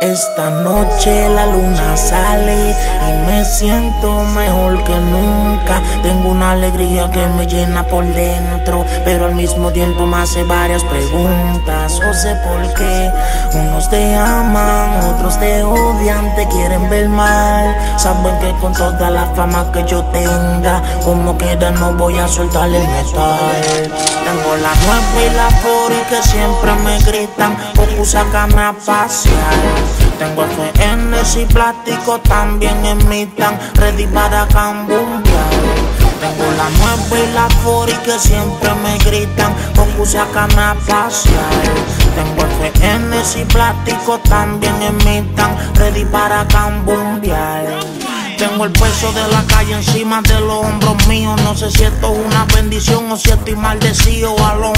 Esta noche la luna sale y me siento mejor que nunca. Tengo una alegría que me llena por dentro, pero al mismo tiempo me hace varias preguntas. No sé por qué. Unos te aman, otros te odian, te quieren ver mal. Saben que con toda la fama que yo tenga, como queda no voy a soltar el metal. Tengo la nueve y la y que siempre me gritan, Goku sácame a pasear. Tengo FNS y plástico también en mi tan ready para cambumbiar. Tengo la nueva y la fori que siempre me gritan, Goku sácame a pasear. Tengo FNS y plástico también en mi tan ready para cambumbiar. Tengo el peso de la calle encima de los hombros míos. No sé si esto es una bendición o si estoy maldecido. A los 11 años me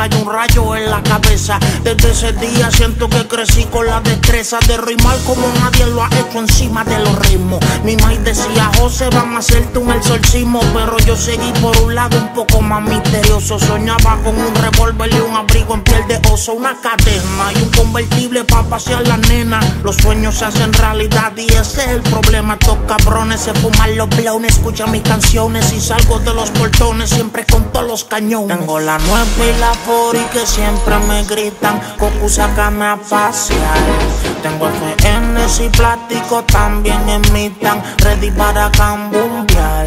cayó un rayo en la cabeza. Desde ese día siento que crecí con la destreza de rimar como nadie lo ha hecho encima de los ritmos. Mi maíz decía, José, vamos a hacerte un exorcismo. Pero yo seguí por un lado un poco más misterioso. Soñaba con un revólver y un abrigo en piel de oso, una cadena y un convertible para pasear la nena. Los sueños se hacen realidad y ese es el problema estos cabrones se fuman los blownes, escuchan mis canciones y salgo de los portones siempre con todos los cañones. Tengo la nueve y la y que siempre me gritan, Goku sácame a pasear. Tengo FNs y plástico también en mi tan, ready para cambumbiar.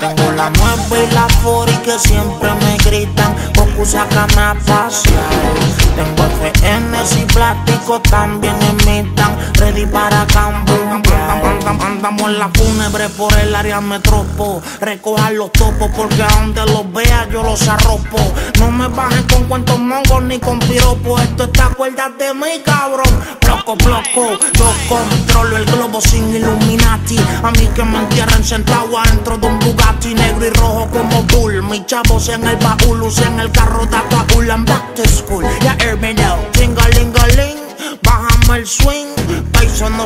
Tengo la nueve y la y que siempre me gritan, Goku sácame a pasear. Tengo FNs y plástico también en mi tan, ready para. Andamos en la fúnebre por el área metropo. Recojan los topos porque a donde los vea yo los arropo. No me bajen con cuentos mongos ni con piropos. Esto está cuerda de mi cabrón. Bloco, bloco, yo controlo el globo sin Illuminati. A mí que me entierren sentado adentro de un Bugatti negro y rojo como Bull. Mis chavos en el baúl, en el carro de Ataúl. I'm back to school, ya yeah, now. Tingalingaling, bájame el swing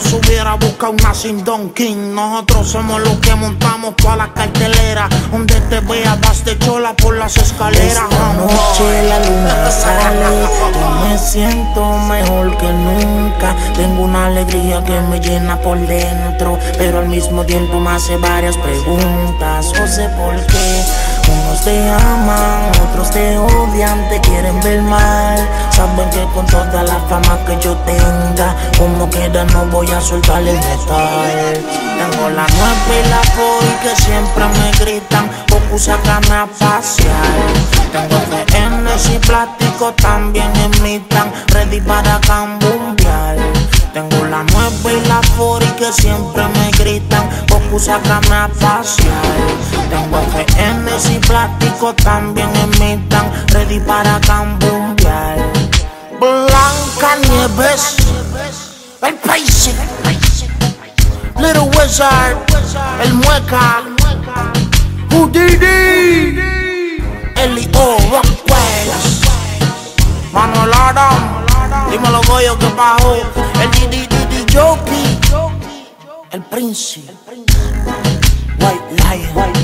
paisa no se hubiera buscado una sin Don King. Nosotros somos los que montamos toda la cartelera. Donde te veas, vas de chola por las escaleras. Esta noche la luna sale y me siento mejor que nunca. Tengo una alegría que me llena por dentro, pero al mismo tiempo me hace varias preguntas. No sé por qué. Unos te aman, te quieren ver mal. Saben que con toda la fama que yo tenga, como queda no voy a soltar el metal. Tengo la nueve y la y que siempre me gritan, Goku sácame a pasear. Tengo FNs y plástico también en mi ready para cambumbiar. Tengo la nueve y la y que siempre me gritan, Goku sácame a pasear. FNs y plástico también en mi tan, ready para cambumbiar. Blanca Nieves. El Paisi, Little Wizard, el Mueca, Houdini, L.O. Rockwell, Manuel Adam, dímelo Goyo que bajo, el Didi Didi Jockey, el Príncipe, White Lion.